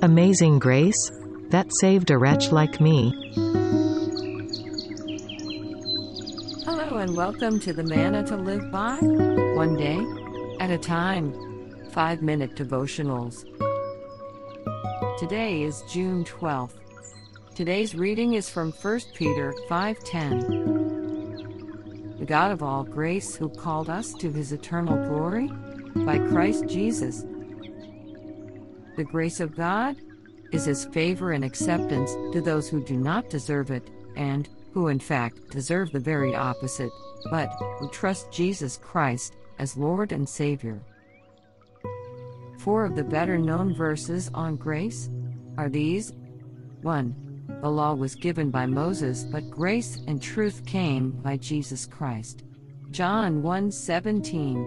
Amazing grace? That saved a wretch like me. Hello and welcome to the Manna to Live By. One day at a time. Five minute devotionals. Today is June 12th. Today's reading is from 1 Peter 5:10. The God of all grace who called us to his eternal glory by Christ Jesus. The grace of God is his favor and acceptance to those who do not deserve it and who in fact deserve the very opposite, but who trust Jesus Christ as Lord and Savior. Four of the better known verses on grace are these 1. The law was given by Moses, but grace and truth came by Jesus Christ. John 1:17.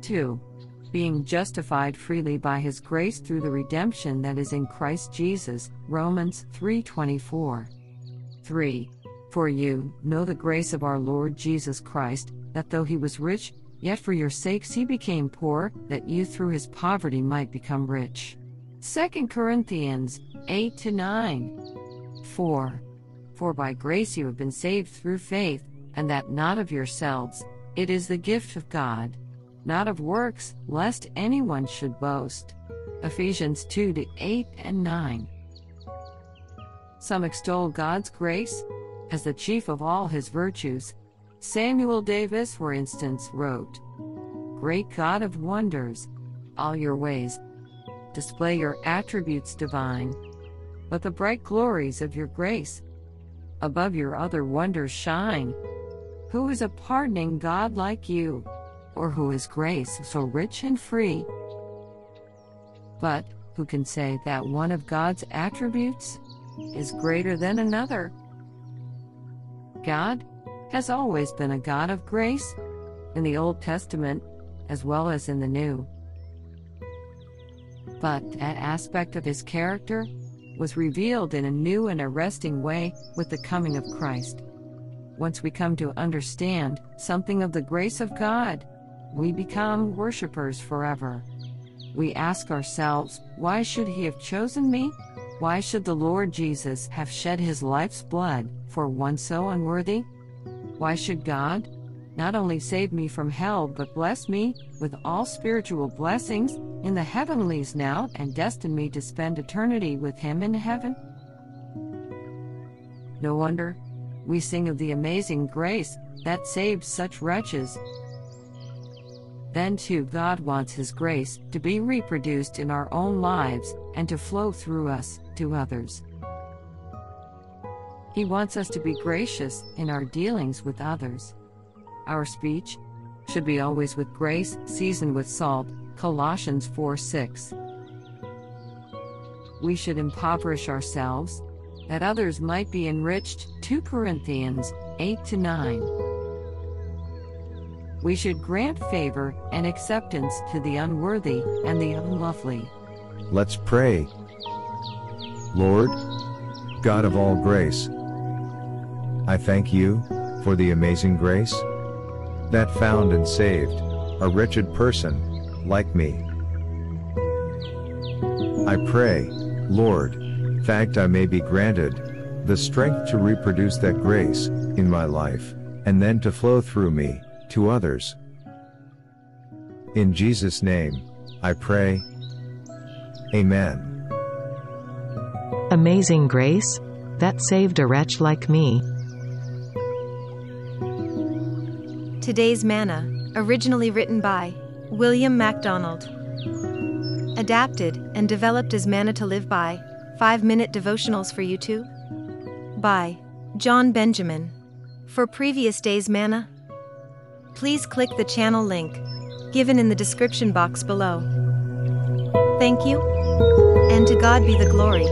2. Being justified freely by his grace through the redemption that is in Christ Jesus. Romans 3:24. 3. For you know the grace of our Lord Jesus Christ, that though he was rich, yet for your sakes he became poor, that you through his poverty might become rich. 2 Corinthians 8 to 9. 4. For by grace you have been saved through faith, and that not of yourselves, it is the gift of God, not of works, lest anyone should boast. Ephesians 2 to 8 and 9. Some extol God's grace as the chief of all his virtues. Samuel Davies, for instance, wrote Great God of wonders, all your ways display your attributes divine, but the bright glories of your grace above your other wonders shine. Who is a pardoning God like you, or who is grace so rich and free? But who can say that one of God's attributes is greater than another? God has always been a God of grace, in the Old Testament as well as in the New. But that aspect of his character was revealed in a new and arresting way with the coming of Christ. Once we come to understand something of the grace of God, we become worshippers forever. We ask ourselves, why should he have chosen me? Why should the Lord Jesus have shed his life's blood for one so unworthy? Why should God not only save me from hell, but bless me with all spiritual blessings in the heavenlies now and destine me to spend eternity with him in heaven? No wonder we sing of the amazing grace that saved such wretches. Then, too, God wants His grace to be reproduced in our own lives and to flow through us to others. He wants us to be gracious in our dealings with others. Our speech should be always with grace, seasoned with salt. Colossians 4 6. We should impoverish ourselves, that others might be enriched. 2 Corinthians 8 9. We should grant favor and acceptance to the unworthy and the unlovely. Let's pray. Lord, God of all grace, I thank you for the amazing grace that found and saved a wretched person like me. I pray, Lord, fact I may be granted the strength to reproduce that grace in my life, and then to flow through me to others. In Jesus' name, I pray. Amen. Amazing grace? That saved a wretch like me. Today's Manna, originally written by William MacDonald. Adapted and developed as Manna to Live By, 5 minute devotionals for You YouTube. By John Benjamin. For previous day's Manna, please click the channel link given in the description box below. Thank you, and to God be the glory.